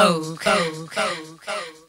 Bo, co, co, co.